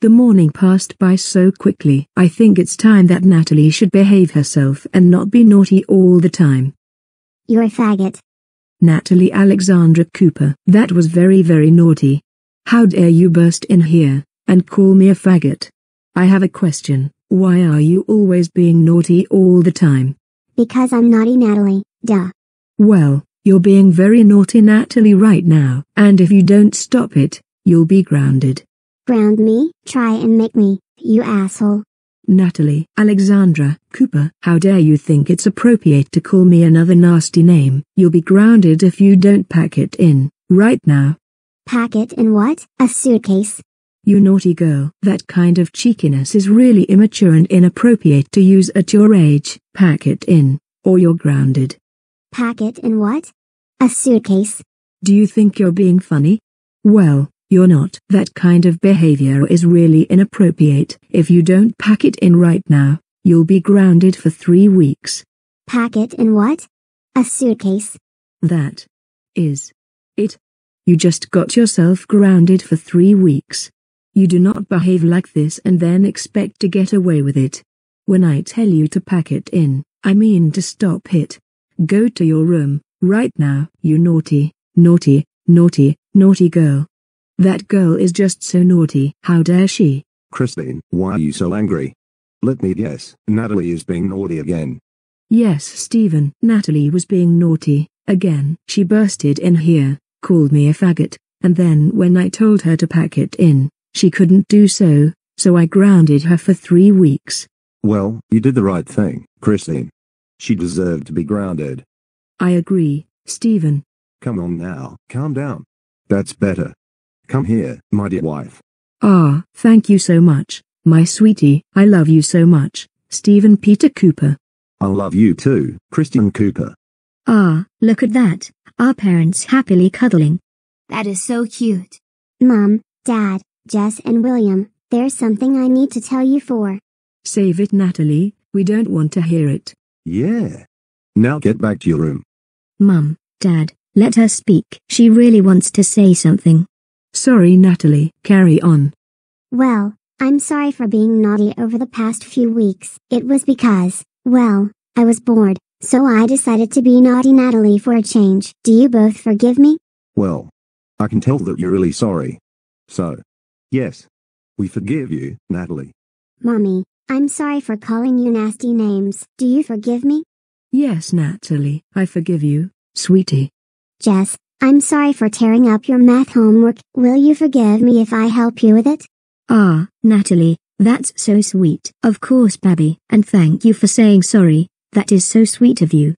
The morning passed by so quickly. I think it's time that Natalie should behave herself and not be naughty all the time. You're a faggot. Natalie Alexandra Cooper. That was very very naughty. How dare you burst in here, and call me a faggot? I have a question, why are you always being naughty all the time? Because I'm naughty Natalie, duh. Well, you're being very naughty Natalie right now, and if you don't stop it, you'll be grounded. Ground me? Try and make me, you asshole. Natalie Alexandra Cooper, how dare you think it's appropriate to call me another nasty name? You'll be grounded if you don't pack it in, right now. Pack it in what? A suitcase? You naughty girl. That kind of cheekiness is really immature and inappropriate to use at your age. Pack it in, or you're grounded. Pack it in what? A suitcase. Do you think you're being funny? Well, you're not. That kind of behavior is really inappropriate. If you don't pack it in right now, you'll be grounded for three weeks. Pack it in what? A suitcase. That is it. You just got yourself grounded for three weeks. You do not behave like this and then expect to get away with it. When I tell you to pack it in, I mean to stop it. Go to your room, right now, you naughty, naughty, naughty, naughty girl. That girl is just so naughty. How dare she? Christine, why are you so angry? Let me guess, Natalie is being naughty again. Yes, Stephen. Natalie was being naughty, again. She bursted in here, called me a faggot, and then when I told her to pack it in, she couldn't do so, so I grounded her for three weeks. Well, you did the right thing, Christine. She deserved to be grounded. I agree, Stephen. Come on now, calm down. That's better. Come here, my dear wife. Ah, thank you so much, my sweetie. I love you so much, Stephen Peter Cooper. I love you too, Christian Cooper. Ah, look at that, our parents happily cuddling. That is so cute. Mom, Dad, Jess and William, there's something I need to tell you for. Save it Natalie, we don't want to hear it. Yeah. Now get back to your room. Mum, Dad, let her speak. She really wants to say something. Sorry Natalie, carry on. Well, I'm sorry for being naughty over the past few weeks. It was because, well, I was bored, so I decided to be naughty Natalie for a change. Do you both forgive me? Well, I can tell that you're really sorry. So, yes, we forgive you, Natalie. Mommy, I'm sorry for calling you nasty names. Do you forgive me? Yes Natalie, I forgive you, sweetie. Jess, I'm sorry for tearing up your math homework. Will you forgive me if I help you with it? Ah, Natalie, that's so sweet. Of course, Babby, and thank you for saying sorry. That is so sweet of you.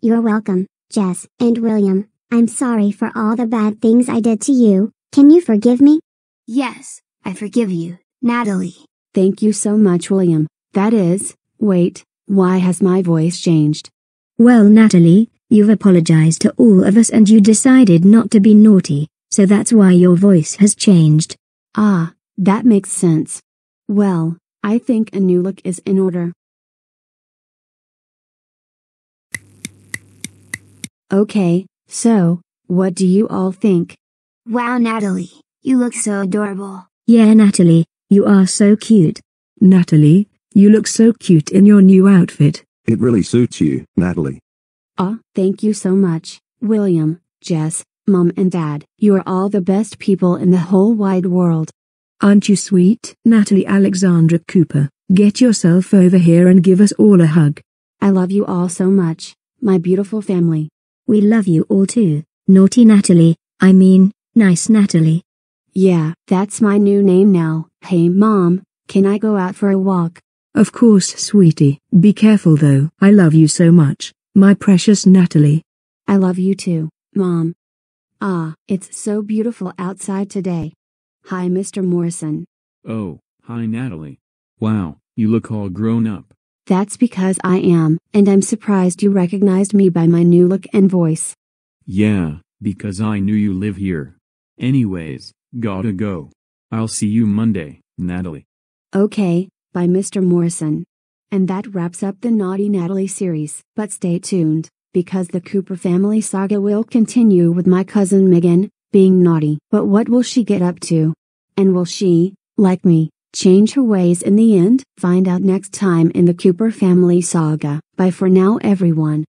You're welcome, Jess and William. I'm sorry for all the bad things I did to you. Can you forgive me? Yes, I forgive you, Natalie. Thank you so much, William. That is, wait, why has my voice changed? Well, Natalie, you've apologized to all of us and you decided not to be naughty, so that's why your voice has changed. Ah, that makes sense. Well, I think a new look is in order. Okay, so, what do you all think? Wow, Natalie, you look so adorable. Yeah, Natalie, you are so cute. Natalie, you look so cute in your new outfit. It really suits you, Natalie. Ah, thank you so much, William, Jess, Mom and Dad. You are all the best people in the whole wide world. Aren't you sweet? Natalie Alexandra Cooper, get yourself over here and give us all a hug. I love you all so much, my beautiful family. We love you all too, naughty Natalie, I mean, nice Natalie. Yeah, that's my new name now. Hey mom, can I go out for a walk? Of course, sweetie. Be careful though. I love you so much, my precious Natalie. I love you too, mom. Ah, it's so beautiful outside today. Hi, Mr. Morrison. Oh, hi Natalie. Wow, you look all grown up. That's because I am, and I'm surprised you recognized me by my new look and voice. Yeah, because I knew you live here. Anyways, gotta go. I'll see you Monday, Natalie. Okay, bye, Mr. Morrison. And that wraps up the Naughty Natalie series. But stay tuned, because the Cooper family saga will continue with my cousin Megan, being naughty. But what will she get up to? And will she, like me, change her ways in the end? Find out next time in the Cooper family saga. Bye for now everyone.